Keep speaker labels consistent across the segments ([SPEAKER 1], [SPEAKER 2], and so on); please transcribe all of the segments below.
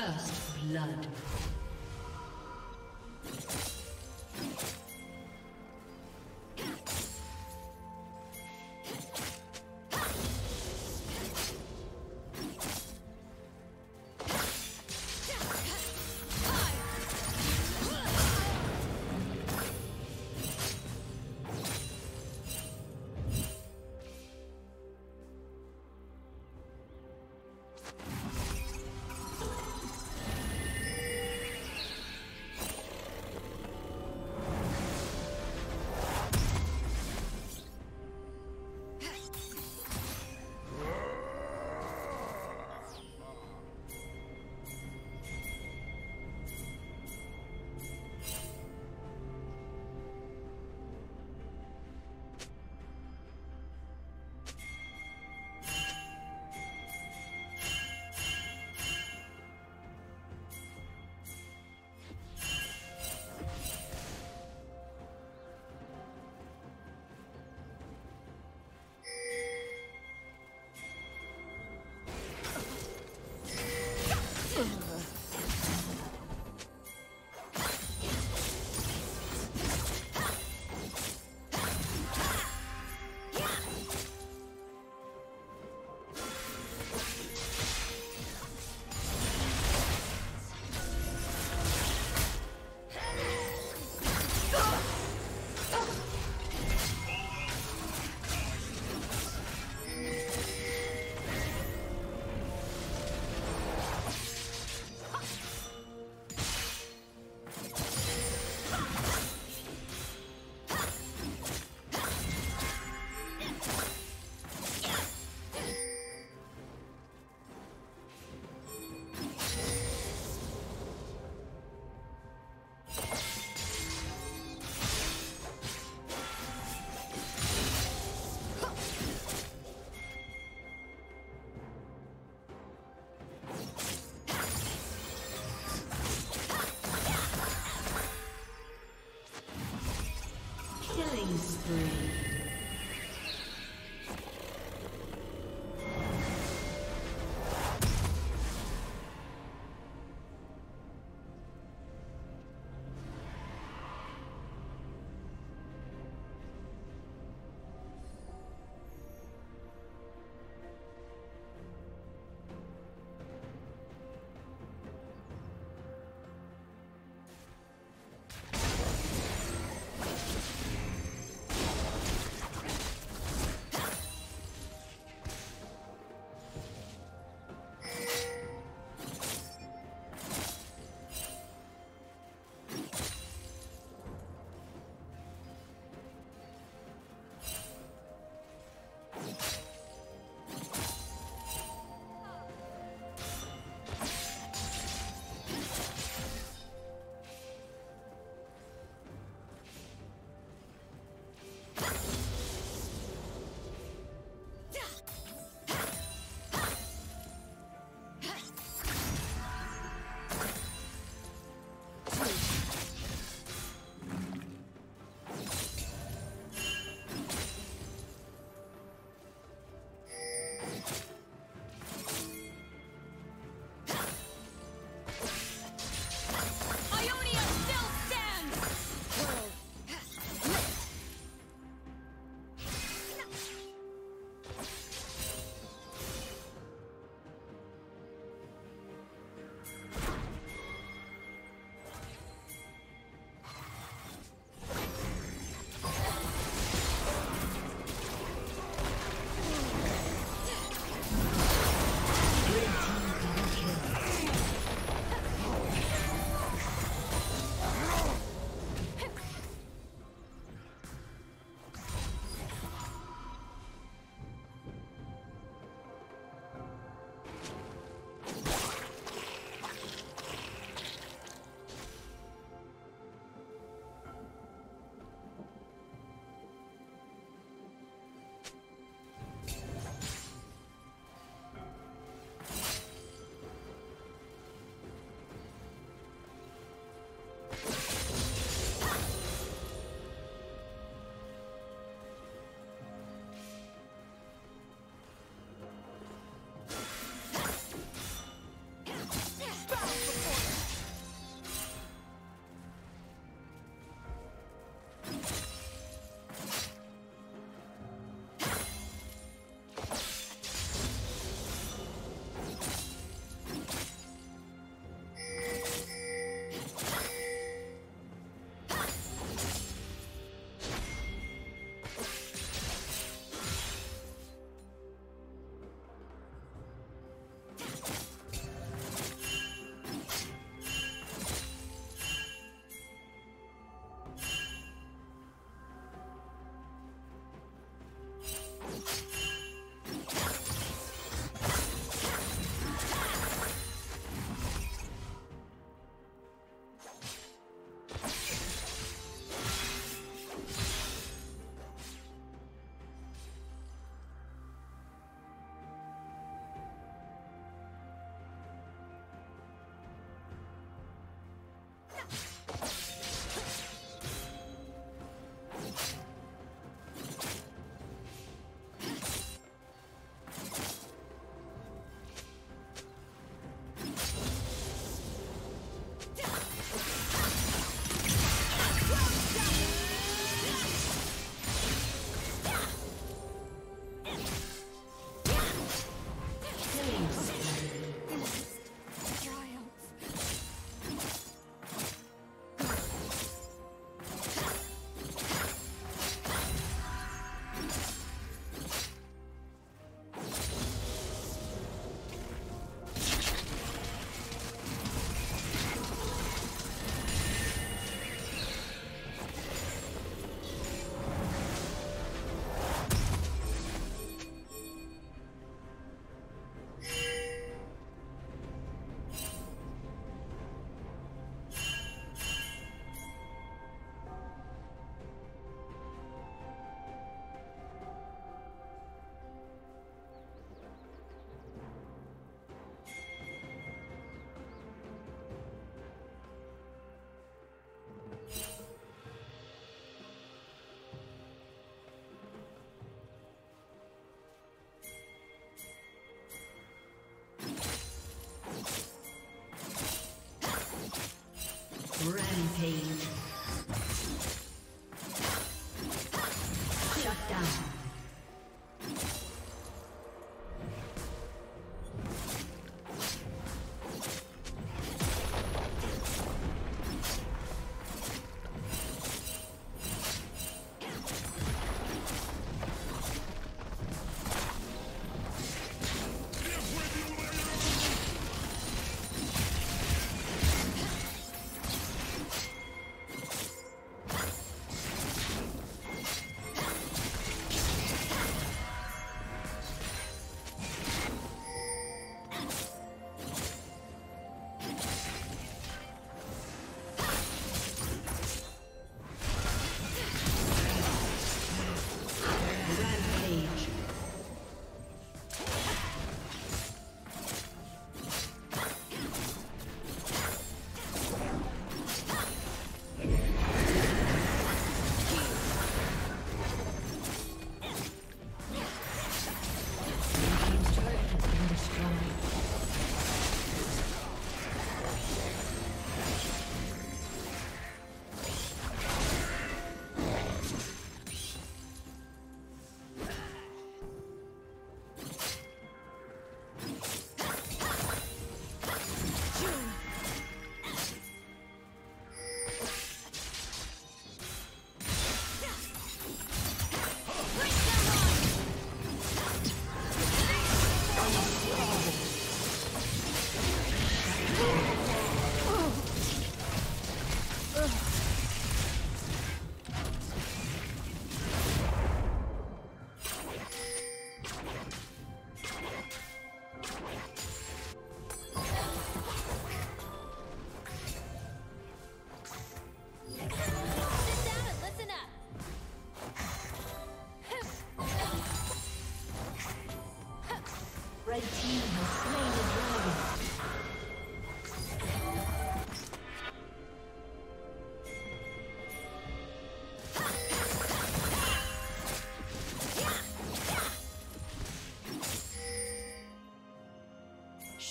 [SPEAKER 1] First blood.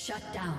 [SPEAKER 1] Shut down.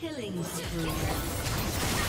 [SPEAKER 1] Killing spree.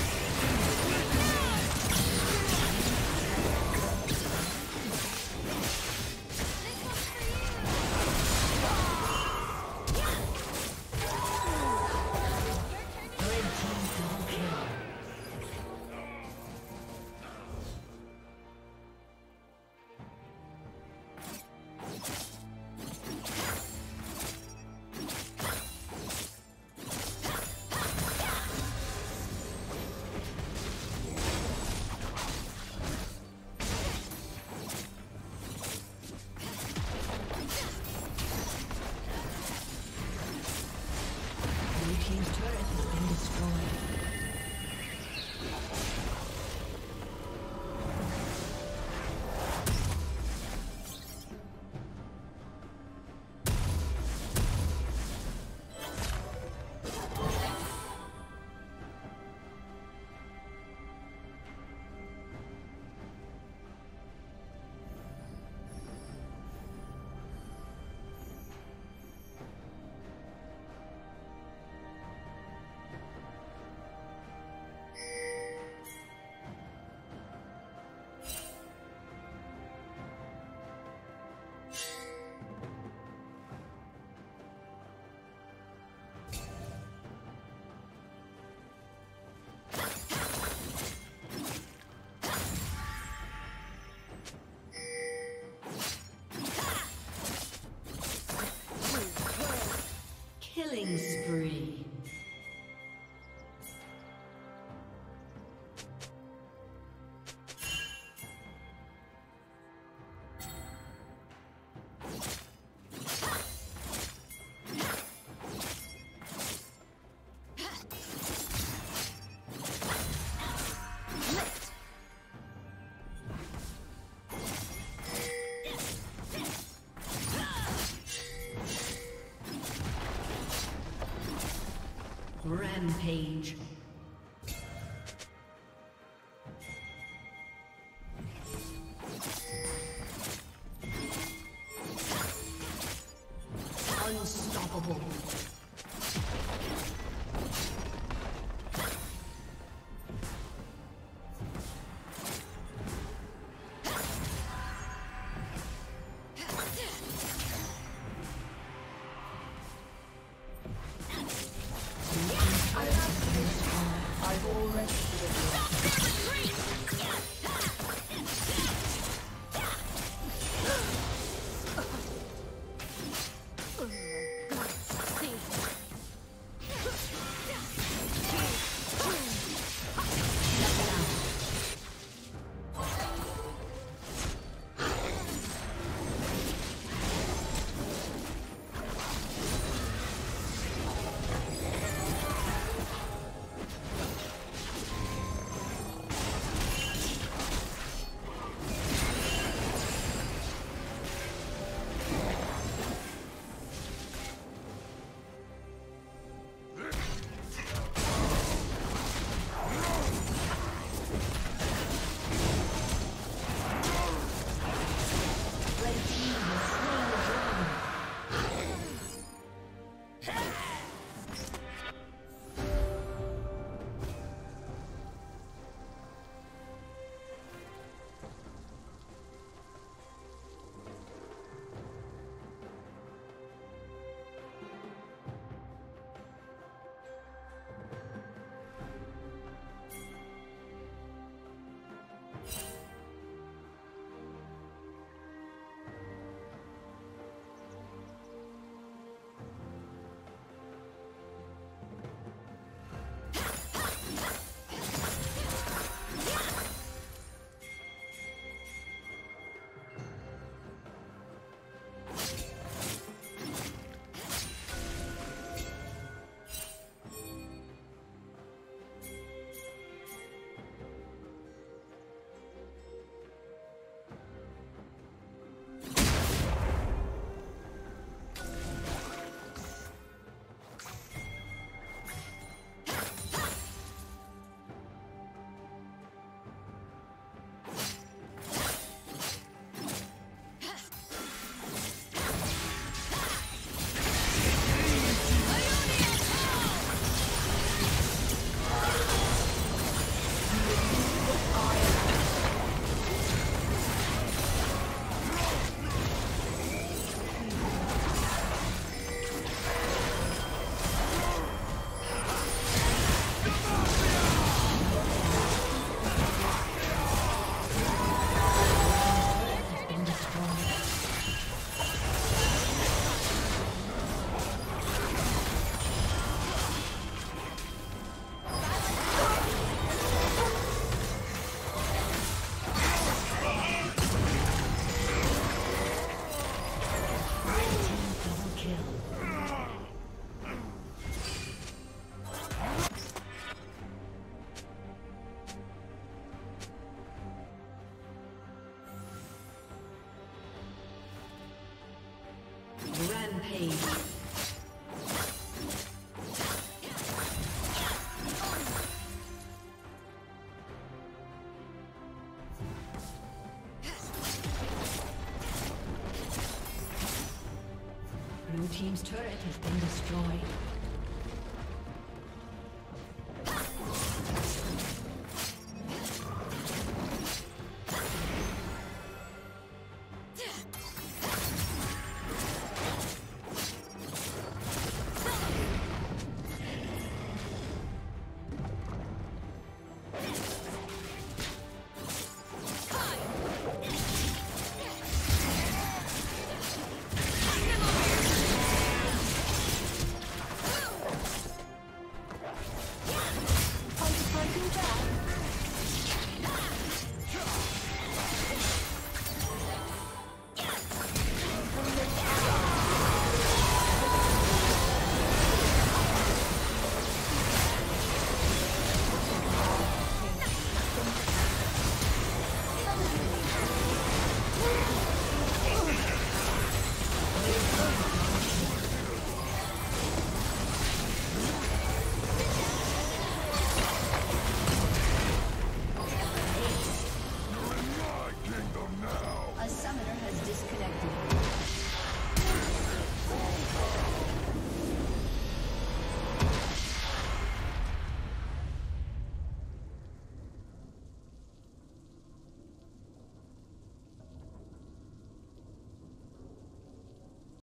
[SPEAKER 1] Rampage. Has been destroyed.